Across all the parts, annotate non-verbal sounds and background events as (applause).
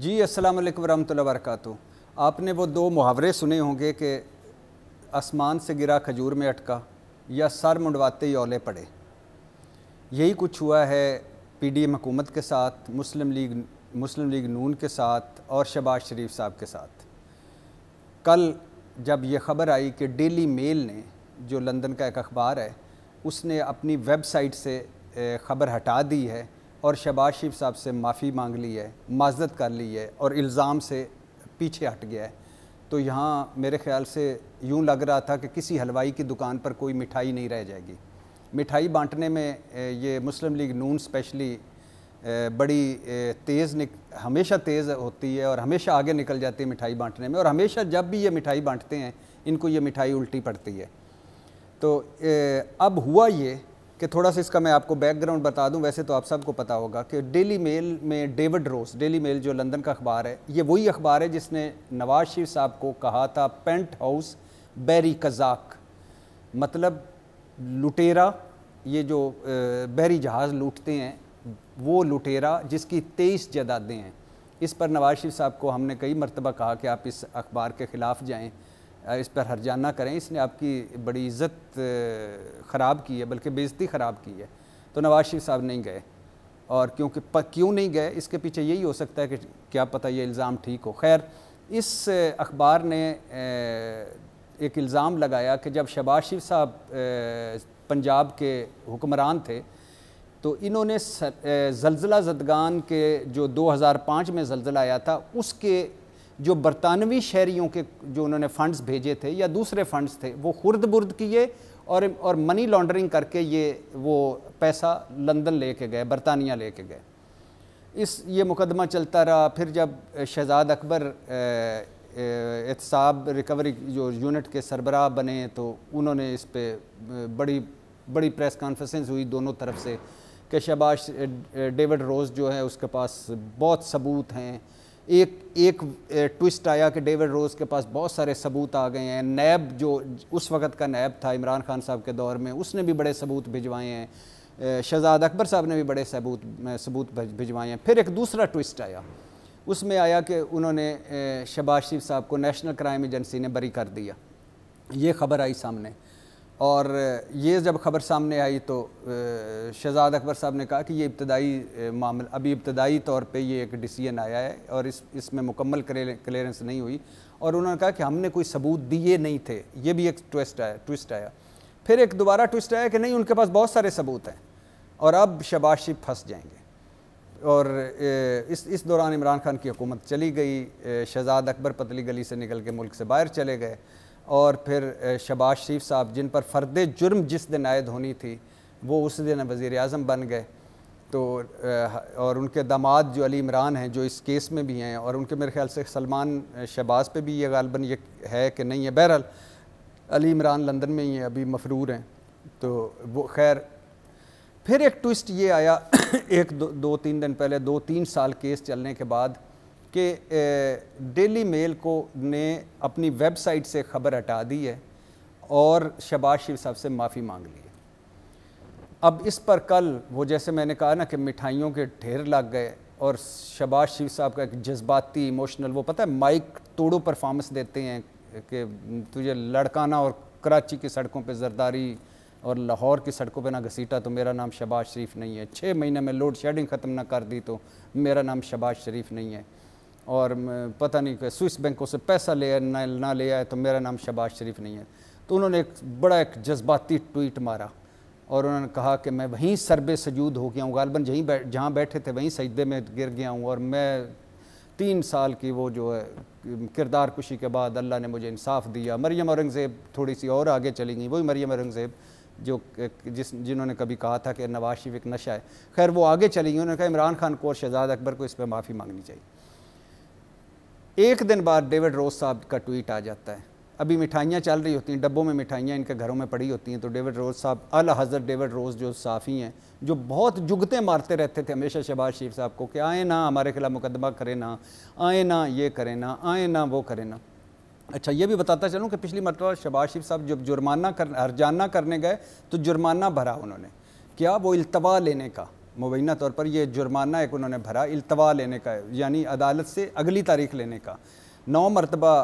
जी, अस्सलाम वालेकुम रहमतुल्लाहि आपने वो दो मुहावरे सुने होंगे कि आसमान से गिरा खजूर में अटका या सर मुंडवाते ही औले पड़े। यही कुछ हुआ है पीडीएम हुकूमत के साथ, मुस्लिम लीग मुस्लिम लीग नून के साथ और शबाज शरीफ साहब के साथ। कल जब ये ख़बर आई कि डेली मेल ने, जो लंदन का एक अखबार है, उसने अपनी वेबसाइट से ख़बर हटा दी है और शबाज शरीफ साहब से माफ़ी मांग ली है माजत कर ली है और इल्ज़ाम से पीछे हट गया है। तो यहाँ मेरे ख़्याल से यूँ लग रहा था कि किसी हलवाई की दुकान पर कोई मिठाई नहीं रह जाएगी। मिठाई बांटने में ये मुस्लिम लीग नून स्पेशली बड़ी तेज़ निक, हमेशा तेज़ होती है और हमेशा आगे निकल जाती है मिठाई बांटने में और हमेशा जब भी ये मिठाई बांटते हैं, इनको ये मिठाई उल्टी पड़ती है। तो अब हुआ ये कि थोड़ा सा इसका मैं आपको बैकग्राउंड बता दूँ, वैसे तो आप सबको पता होगा कि डेली मेल में डेविड रोस डेली मेल जो लंदन का अखबार है, ये वही अखबार है जिसने नवाज़ शरीफ साहब को कहा था पेंट हाउस बैरी कजाक मतलब लुटेरा, ये जो बहरी जहाज़ लूटते हैं, वो लुटेरा जिसकी तेईस जदादें हैं। इस पर नवाज़ शरीफ साहब को हमने कई मरतबा कहा कि आप इस अखबार के ख़िलाफ़ जाएँ। इस पर हरजाना करें। इसने आपकी बड़ी इज़्ज़त ख़राब की है, बल्कि बेइज्जती ख़राब की है। तो नवाज़ शरीफ साहब नहीं गए। और क्योंकि क्यों नहीं गए? इसके पीछे यही हो सकता है कि क्या पता ये इल्ज़ाम ठीक हो। खैर, इस अखबार ने एक इल्ज़ाम लगाया कि जब शबाज शरीफ साहब पंजाब के हुक्मरान थे तो इन्होंने जलजिला जदगान के जो 2005 में जलजिला आया था, उसके जो बरतानवी शहरीों के जो उन्होंने फ़ंड्स भेजे थे या दूसरे फ़ंड्स थे, वो खुर्द बुर्द किए और और मनी लॉन्ड्रिंग करके ये, वो पैसा लंदन लेके गए, बरतानिया लेके गए। इस, ये मुकदमा चलता रहा, फिर जब शहजाद अकबर एहतसाब रिकवरी जो यूनिट के सरबराह बने तो उन्होंने इस पर बड़ी बड़ी प्रेस कॉन्फ्रेंस हुई दोनों तरफ़ से कि शबाश डेविड रोज़ जो है उसके पास बहुत सबूत हैं एक एक ट्विस्ट आया कि डेविड रोज़ के पास बहुत सारे सबूत आ गए हैं। नैब जो, उस वक़्त का नैब था इमरान खान साहब के दौर में, उसने भी बड़े सबूत भिजवाए हैं। शहजाद अकबर साहब ने भी बड़े सबूत सबूत भिजवाए हैं। फिर एक दूसरा ट्विस्ट आया। उसमें आया कि उन्होंने शबाज शरीफ साहब को नेशनल क्राइम एजेंसी ने बरी कर दिया। ये ख़बर आई सामने। और ये जब ख़बर सामने आई तो शहजाद अकबर साहब ने कहा कि ये इब्तदाई मामला, अभी इब्तदाई तौर पे ये एक डिसीज़न आया है और इस, इसमें मुकम्मल क्लियरेंस नहीं हुई। और उन्होंने कहा कि हमने कोई सबूत दिए नहीं थे। ये भी एक ट्विस्ट आया ट्विस्ट आया। फिर एक दोबारा ट्विस्ट आया कि नहीं, उनके पास बहुत सारे सबूत हैं और अब शबाज शरीफ फंस जाएँगे। और इस इस दौरान इमरान खान की हुकूमत चली गई। शहजाद अकबर पतली गली से निकल के मुल्क से बाहर चले गए। और फिर शबाज शरीफ साहब जिन पर फ़र्द जुर्म जिस दिन आयद होनी थी वो उस दिन वज़ी अजम बन गए। तो और उनके दामाद जो अली इमरान हैं जो इस केस में भी हैं और उनके मेरे ख्याल से सलमान शहबाज पे भी ये गालबन ये है कि नहीं है। बहरहाल अली इमरान लंदन में ही है अभी मफरूर हैं। तो वो खैर फिर एक ट्विस्ट ये आया (coughs) एक दो, दो तीन दिन पहले दो तीन साल केस चलने के बाद कि डेली मेल को ने अपनी वेबसाइट से ख़बर हटा दी है और शबाज शरीफ साहब से माफ़ी मांग ली है। अब इस पर कल वो जैसे मैंने कहा ना कि मिठाइयों के ढेर लग गए और शबाज शरीफ साहब का एक जज्बाती, इमोशनल, वो पता है माइक तोड़ो परफॉर्मेंस देते हैं कि तुझे लड़काना और कराची की सड़कों पे जरदारी और लाहौर की सड़कों पे ना घसीटा तो मेरा नाम शबाज शरीफ नहीं है। छः महीने में लोड शेडिंग ख़त्म ना कर दी तो मेरा नाम शबाज शरीफ नहीं है। और पता नहीं स्विस बैंकों से पैसा ले ना, ना ले आए तो मेरा नाम शबाज शरीफ नहीं है। तो उन्होंने एक बड़ा एक जज्बाती ट्वीट मारा और उन्होंने कहा कि मैं वहीं सरबे सजूद हो गया हूँ गालबन जहीं बै, जहाँ बैठे थे वहीं सजदे में गिर गया हूँ और मैं तीन साल की वो जो है किरदार कुशी के बाद अल्लाह ने मुझे इंसाफ दिया। मरियम औरंगज़ेब थोड़ी सी और आगे चली गई। वही मरियम औरंगज़ेब जो जिस जिन्होंने कभी कहा था कि नवाज़ शरीफ एक नशा है। खैर वो आगे चली गई। उन्होंने कहा इमरान खान को और शहजाद अकबर को इस पर माफ़ी मांगनी चाहिए। एक दिन बाद डेविड रोज साहब का ट्वीट आ जाता है। अभी मिठाइयाँ चल रही होती हैं, डब्बों में मिठाइयाँ इनके घरों में पड़ी होती हैं तो डेविड रोज साहब अल हज़रत डेविड रोज़ जो साफ़ी हैं, जो बहुत जुगते मारते रहते थे हमेशा शहबाज शरीफ साहब को कि आए ना हमारे खिलाफ मुकदमा करें ना, आए ना ये करें ना, आए ना वो करें ना। अच्छा ये भी बताता चलूँ कि पिछली मरतबा शहबाज शरीफ साहब जब जुर्माना कर, हरजाना करने गए तो जुर्माना भरा उन्होंने, क्या वो अल्तवा लेने का? मुबैना तौर पर यह जुर्माना एक उन्होंने भरा अल्तवा लेने का, यानी अदालत से अगली तारीख लेने का। नौ मरतबा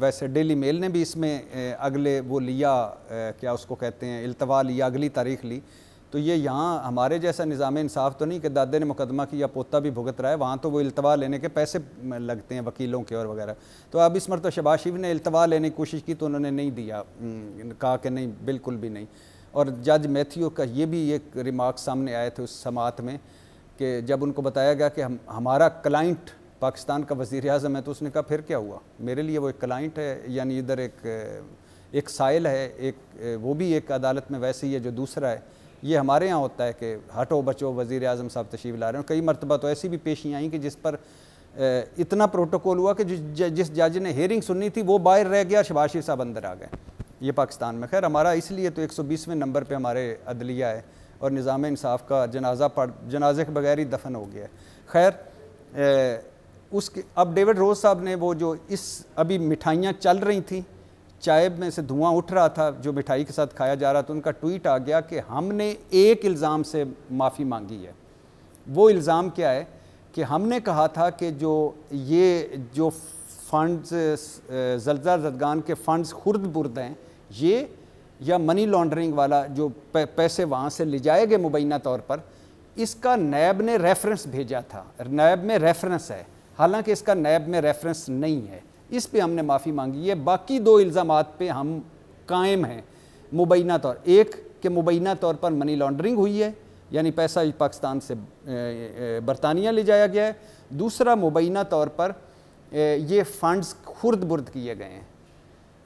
वैसे डेली मेल ने भी इसमें अगले वो लिया क्या उसको कहते हैं अल्तवा लिया, अगली तारीख ली। तो ये यहाँ हमारे जैसा निज़ाम इंसाफ तो नहीं कि दादे ने मुकदमा किया, पोता भी भुगत रहा है, वहाँ तो वो अल्तवा लेने के पैसे लगते हैं वकीलों के और वगैरह। तो अब इस मरतब शबाज शरीफ ने अल्तवा लेने की कोशिश की तो उन्होंने नहीं दिया कहा कि नहीं, बिल्कुल भी नहीं। और जज मैथ्यू का ये भी एक रिमार्क सामने आए थे उस समात में कि जब उनको बताया गया कि हम, हमारा क्लाइंट पाकिस्तान का वज़ी अजम है तो उसने कहा, फिर क्या हुआ? मेरे लिए वो एक क्लाइंट है, यानी इधर एक एक साइल है, एक, वो भी एक अदालत में वैसे ही है जो दूसरा है। ये हमारे यहाँ होता है कि हटो बचो वज़ी अजम साहब तशीफ ला रहे हैं। कई मरतबा तो ऐसी भी पेशियाँ आई कि जिस पर इतना प्रोटोकॉल हुआ कि जिस जज ने हेयरिंग सुननी थी, वो बाहर रह गया, शबाज साहब अंदर आ गए। ये पाकिस्तान में। खैर, हमारा इसलिए तो एक सौ बीसवें नंबर पर हमारे अदलिया है और निज़ाम इंसाफ का जनाजा पढ़, जनाजे के बगैर ही दफन हो गया है। खैर उसके, अब डेविड रोज़ साहब ने वो जो इस, अभी मिठाइयाँ चल रही थी, चाय में से धुआँ उठ रहा था, जो मिठाई के साथ खाया जा रहा था, उनका ट्वीट आ गया कि हमने एक इल्ज़ाम से माफ़ी मांगी है। वो इल्ज़ाम क्या है कि हमने कहा था कि जो ये, जो फ़ंड्स जल्जा जदगान के फ़ंड्स खुर्द बुर्द हैं ये या मनी लॉन्ड्रिंग वाला जो पैसे वहाँ से ले जाए गए मुबैना तौर पर, इसका नैब ने रेफरेंस भेजा था। नैब में रेफरेंस है। हालाँकि इसका नैब में रेफरेंस नहीं है। इस पे हमने माफ़ी मांगी। है बाकी दो इल्ज़ाम पे हम कायम हैं मुबैना तौर। एक, कि मुबैना तौर पर मनी लॉन्ड्रिंग हुई है, यानी पैसा पाकिस्तान से बरतानिया ले जाया गया है। दूसरा, मुबैना तौर पर ये फ़ंड्स खुर्द बुर्द किए गए हैं।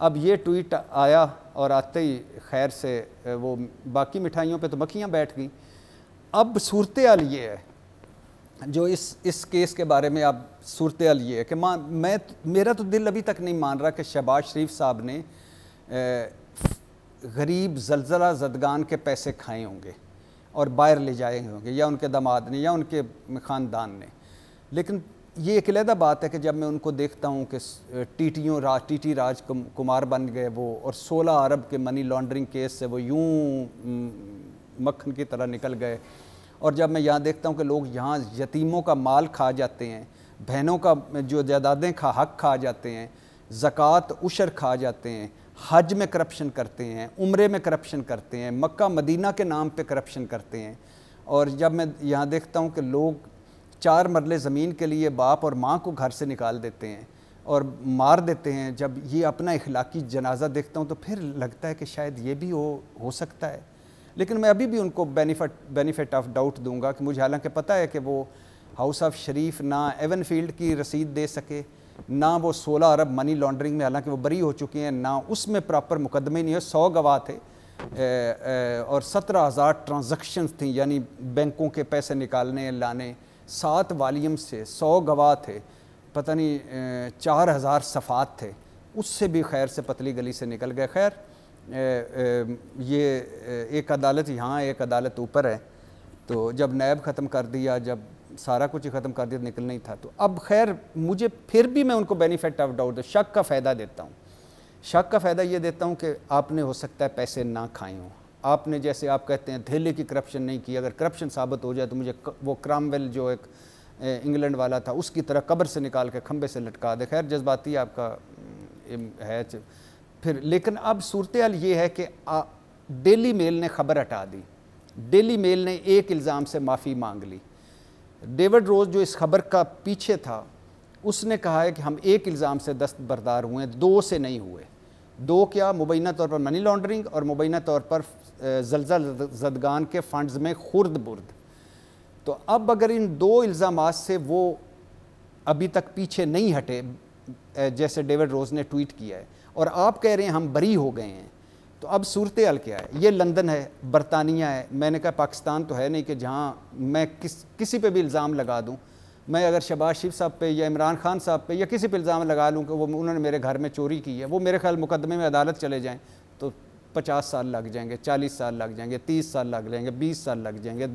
अब ये ट्वीट आया और आते ही खैर से वो बाकी मिठाइयों पे तो मक्खियाँ बैठ गई। अब सूरत ये है, जो इस इस केस के बारे में आप सूरत ये है कि माँ मैं मेरा तो दिल अभी तक नहीं मान रहा कि शहबाज शरीफ साहब ने गरीब जलजला जदगान के पैसे खाए होंगे और बाहर ले जाए होंगे, या उनके दामाद ने, या उनके ख़ानदान ने। लेकिन ये एक अलहदा बात है कि जब मैं उनको देखता हूँ कि टी टीओ राज टी टी राज कुमार बन गए वो और 16 अरब के मनी लॉन्ड्रिंग केस से वो यूँ मक्खन की तरह निकल गए। और जब मैं यहाँ देखता हूँ कि लोग यहाँ यतीमों का माल खा जाते हैं, बहनों का, जो जायदादें खा, हक खा जाते हैं, ज़क़़त उशर खा जाते हैं, हज में करप्शन करते हैं, उम्र में करप्शन करते हैं, मक्का, मदीना के नाम पे करप्शन करते हैं। और जब मैं यहाँ देखता हूँ कि लोग चार मरले ज़मीन के लिए बाप और माँ को घर से निकाल देते हैं और मार देते हैं। जब ये अपना इखलाकी जनाजा देखता हूँ तो फिर लगता है कि शायद ये भी हो हो सकता है। लेकिन मैं अभी भी उनको बेनिफिट बेनिफिट ऑफ़ डाउट दूँगा कि मुझे हालाँकि पता है कि वो हाउस ऑफ़ शरीफ ना एवन फ़ील्ड की रसीद दे सके ना वो 16 अरब मनी लॉन्ड्रिंग में हालाँकि वो बरी हो चुके हैं ना उसमें प्रॉपर मुकदमे नहीं है। सौ गवाह थे ए, ए, और सत्रह हज़ार ट्रांजेक्शन थी यानी बैंकों के पैसे निकालने लाने सात वालीम से सौ गवाह थे, पता नहीं चार हज़ार सफ़ात थे। उससे भी खैर से पतली गली से निकल गए। खैर ये एक अदालत यहाँ, एक अदालत ऊपर है। तो जब नैब ख़त्म कर दिया, जब सारा कुछ ही ख़त्म कर दिया, निकल नहीं था। तो अब खैर, मुझे फिर भी मैं उनको बेनिफिट ऑफ़ डाउट शक का फ़ायदा देता हूँ। शक का फ़ायदा ये देता हूँ कि आपने, हो सकता है, पैसे ना खाए हों। आपने जैसे आप कहते हैं धेले की करप्शन नहीं की, अगर करप्शन साबित हो जाए तो मुझे वो क्रामवेल जो एक इंग्लैंड वाला था, उसकी तरह कब्र से निकाल के खंबे से लटका दे। खैर, जज्बाती आपका है फिर, लेकिन अब सूरत ये है कि डेली मेल ने खबर हटा दी। डेली मेल ने एक इल्ज़ाम से माफ़ी मांग ली। डेविड रोज़ जो इस खबर का पीछे था, उसने कहा है कि हम एक इल्ज़ाम से दस्तबरदार हुए दो से नहीं हुए। दो क्या, मुबैना तौर पर मनी लॉन्ड्रिंग और मुबैना तौर पर जल्जा जदगान के फ़ंड्स में खुर्द बुर्द। तो अब अगर इन दो इल्ज़ाम से वो अभी तक पीछे नहीं हटे जैसे डेविड रोज़ ने ट्वीट किया है, और आप कह रहे हैं हम बरी हो गए हैं तो अब सूरत हाल क्या है? ये लंदन है, बरतानिया है, मैंने कहा पाकिस्तान तो है नहीं कि जहाँ मैं किस, किसी पे भी इल्ज़ाम लगा दूँ मैं अगर शबाज शरीफ साहब पे या इमरान खान साहब पे या किसी पे इल्ज़ाम लगा लूँ कि वो, उन्होंने मेरे घर में चोरी की है, वो मेरे ख्याल मुकदमे में अदालत चले जाएँ तो पचास साल लग जाएँगे, चालीस साल लग जाएँगे, तीस साल लग जाएँगे, बीस साल लग जाएँगे,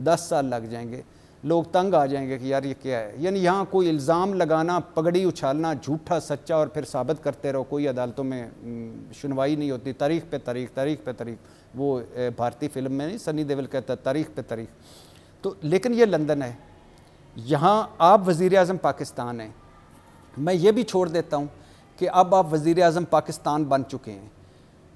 दस साल लग जाएँगे। लोग तंग आ जाएँगे कि यार ये क्या है? यानी यहाँ कोई इल्ज़ाम लगाना, पगड़ी उछालना, झूठा सच्चा और फिर साबित करते रहो, कोई अदालतों में सुनवाई नहीं होती। तारीख पे तारीख तारीख पे तारीख, वो भारतीय फ़िल्म में नहीं, सनी देवल कहता तारीख पे तारीख। तो लेकिन ये लंदन है। यहाँ आप वज़ी अजम पाकिस्तान हैं। मैं ये भी छोड़ देता हूँ कि अब आप वज़ी अजम पाकिस्तान बन चुके हैं।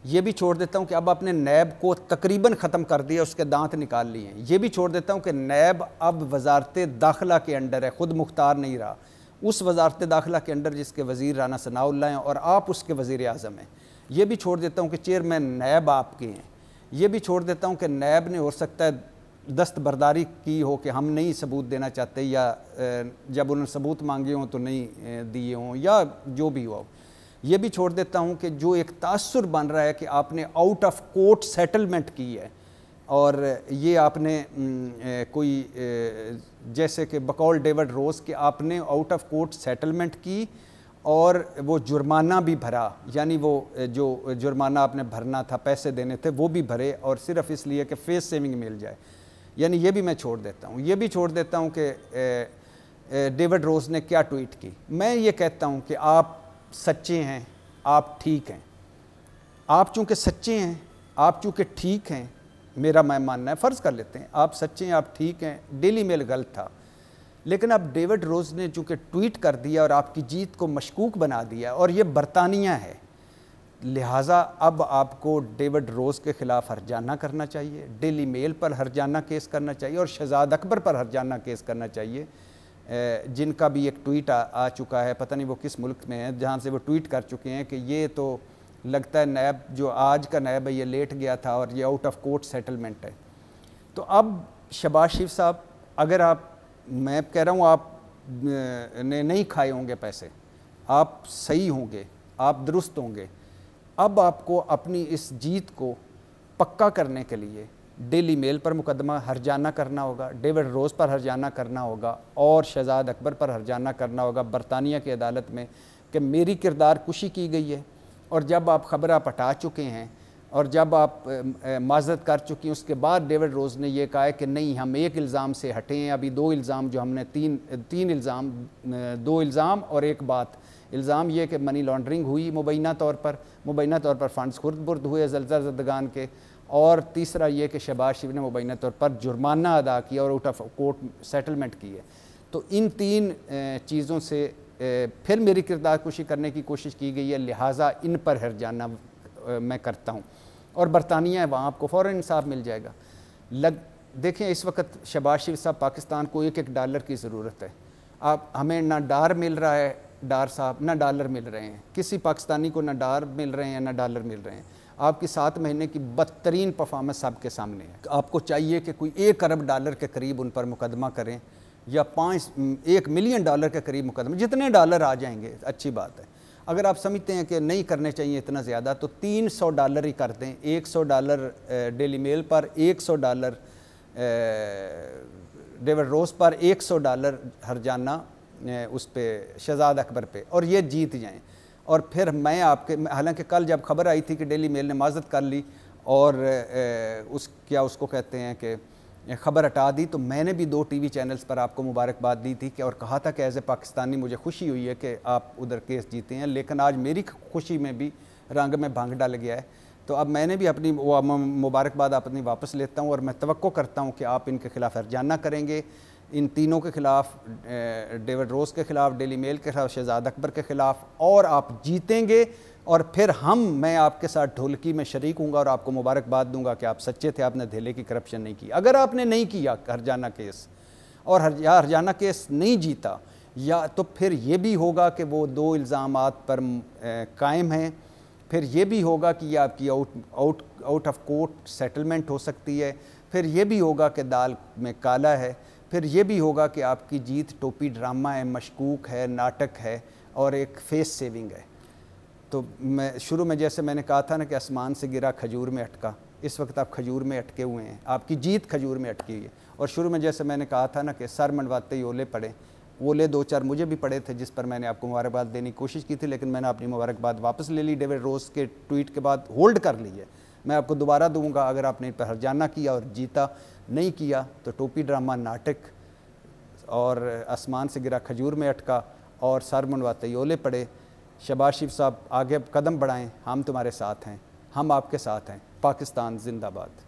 ये भी छोड़ देता हूँ कि अब आपने नैब को तकरीबन ख़त्म कर दिया, उसके दांत निकाल लिए हैं। ये भी छोड़ देता हूँ कि नैब अब वजारत दाखिला के अंडर है, ख़ुद मुख्तार नहीं रहा। उस वजारत दाखिला के अंडर जिसके वज़ी राना सनाउल्ला हैं और आप उसके वज़ी अजम हैं। ये भी छोड़ देता हूँ कि चेयरमैन नैब आपके हैं। ये भी छोड़ देता हूँ कि नैब ने, हो सकता है दस्तबरदारी की हो कि हम नहीं सबूत देना चाहते या जब उन्होंने सबूत मांगे हों तो नहीं दिए हों या जो भी हो। ये भी छोड़ देता हूँ कि जो एक तासर बन रहा है कि आपने आउट ऑफ़ कोर्ट सेटलमेंट की है और ये आपने कोई जैसे कि बकौल डेविड रोज़ के आपने आउट ऑफ़ कोर्ट सेटलमेंट की और वो जुर्माना भी भरा, यानी वो जो जुर्माना आपने भरना था, पैसे देने थे, वो भी भरे और सिर्फ़ इसलिए कि फेस सेविंग मिल जाए। यानी ये भी मैं छोड़ देता हूँ। ये भी छोड़ देता हूँ कि डेविड रोज़ ने क्या ट्वीट की। मैं ये कहता हूँ कि आप सच्चे हैं, आप ठीक हैं। आप चूँकि सच्चे हैं, आप चूँकि ठीक हैं, मेरा मैं मानना है, फ़र्ज़ कर लेते हैं, आप सच्चे हैं, आप ठीक हैं, डेली मेल गलत था। लेकिन अब डेविड रोज़ ने चूँकि ट्वीट कर दिया और आपकी जीत को मशकूक बना दिया और ये बरतानिया है। लिहाजा अब आपको डेविड रोज़ के ख़िलाफ़ हरजाना करना चाहिए डेली मेल पर हरजाना केस करना चाहिए और शहजाद अकबर पर हरजाना केस करना चाहिए। जिनका भी एक ट्वीट आ, आ चुका है पता नहीं वो किस मुल्क में है जहाँ से वो ट्वीट कर चुके हैं कि ये तो लगता है नैब जो आज का नैब है ये लेट गया था और ये आउट ऑफ़ कोर्ट सेटलमेंट है। तो अब शबाज शरीफ साहब अगर आप मैं कह रहा हूँ आप ने नहीं खाए होंगे पैसे आप सही होंगे आप दुरुस्त होंगे अब आपको अपनी इस जीत को पक्का करने के लिए डेली मेल पर मुकदमा हरजाना करना होगा, डेविड रोज़ पर हरजाना करना होगा और शहजाद अकबर पर हरजाना करना होगा। बरतानिया की अदालत में कि मेरी किरदार कुशी की गई है और जब आप ख़बर पटा चुके हैं और जब आप माजरत कर चुकी हैं, उसके बाद डेविड रोज़ ने यह कहा है कि नहीं, हम एक इल्ज़ाम से हटे अभी दो इल्ज़ाम जो हमने, तीन तीन इल्ज़ाम दो इल्ज़ाम और एक बात इल्ज़ाम ये कि मनी लॉन्ड्रिंग हुई मुबैना तौर पर, मुबैना तौर पर फ़ंड्स खुर्द बुर्द हुए जलजा जदगान के। और तीसरा ये कि शहबाज शरीफ ने मुबैना तौर पर जुर्माना अदा किया और आउट ऑफ़ कोर्ट सेटलमेंट की है। तो इन तीन चीज़ों से फिर मेरी किरदार कुशी करने की कोशिश की गई है, लिहाजा इन पर हर जाना मैं करता हूँ। और बरतानिया है, वहाँ आपको फ़ौर इंसाफ मिल जाएगा। लग, देखें, इस वक्त शबाज शरीफ साहब पाकिस्तान को एक एक डॉलर की ज़रूरत है। आप, हमें ना डार मिल रहा है डार साहब, ना डॉलर मिल रहे हैं। किसी पाकिस्तानी को ना डार मिल रहे हैं, ना डॉलर मिल रहे हैं। आपकी सात महीने की बदतरीन परफॉर्मेंस आपके सामने है। आपको चाहिए कि कोई एक अरब डॉलर के करीब उन पर मुकदमा करें, या पाँच, एक मिलियन डॉलर के करीब मुकदमा, जितने डॉलर आ जाएँगे, अच्छी बात है। अगर आप समझते हैं कि नहीं करने चाहिए इतना ज़्यादा तो तीन सौ डॉलर ही कर दें। एक सौ डॉलर डेली मेल पर, एक सौ डॉलर डेवर रोज़ पर, एक सौ डॉलर हरजाना उस पर शहजाद अकबर पे, और ये जीत जाएँ। और फिर मैं आपके हालाँकि कल जब खबर आई थी कि डेली मेल ने माजत कर ली, और उस, क्या उसको कहते हैं कि ख़बर हटा दी तो मैंने भी दो टीवी चैनल्स पर आपको मुबारकबाद दी थी कि, और कहा था कि एज ए पाकिस्तानी मुझे खुशी हुई है कि आप उधर केस जीते हैं, लेकिन आज मेरी खुशी में भी रंग में भंग डाल गया है। तो अब मैंने भी अपनी मुबारकबाद अपनी वापस लेता हूँ, और मैं तो करता हूँ कि आप इनके खिलाफ हरजाना करेंगे इन तीनों के ख़िलाफ़ डेविड रोज़ के ख़िलाफ़, डेली मेल के खिलाफ, शहजाद अकबर के ख़िलाफ़, और आप जीतेंगे, और फिर हम, मैं आपके साथ ढोलकी में शरीक हूँ और आपको मुबारकबाद दूँगा कि आप सच्चे थे, आपने धेले की करप्शन नहीं की। अगर आपने नहीं किया, हरजाना केस, और हर, या हरजाना केस नहीं जीता, या तो फिर ये भी होगा कि वो दो इल्ज़ाम पर कायम हैं। फिर ये भी होगा कि ये आपकी out out out of court settlement हो सकती है। फिर ये भी होगा कि दाल में काला है। फिर ये भी होगा कि आपकी जीत टोपी ड्रामा है, मशकूक है, नाटक है और एक फेस सेविंग है। तो मैं, शुरू में जैसे मैंने कहा था ना कि आसमान से गिरा, खजूर में अटका। इस वक्त आप खजूर में अटके हुए हैं। आपकी जीत खजूर में अटकी हुई है। और शुरू में जैसे मैंने कहा था ना कि सर मंडवाते ही ओले पड़े। ओले दो चार मुझे भी पड़े थे जिस पर मैंने आपको मुबारकबाद देने की कोशिश की थी, लेकिन मैंने अपनी मुबारकबाद वापस ले ली। डेविड रोज़ के ट्वीट के बाद होल्ड कर ली है। मैं आपको दोबारा दूँगा अगर आपने हरजाना किया और जीता। नहीं किया तो टोपी ड्रामा नाटक और आसमान से गिरा खजूर में अटका और सर मुनवाते पड़े। शबाज शिफ साहब, आगे कदम बढ़ाएँ, हम तुम्हारे साथ हैं, हम आपके साथ हैं, पाकिस्तान जिंदाबाद।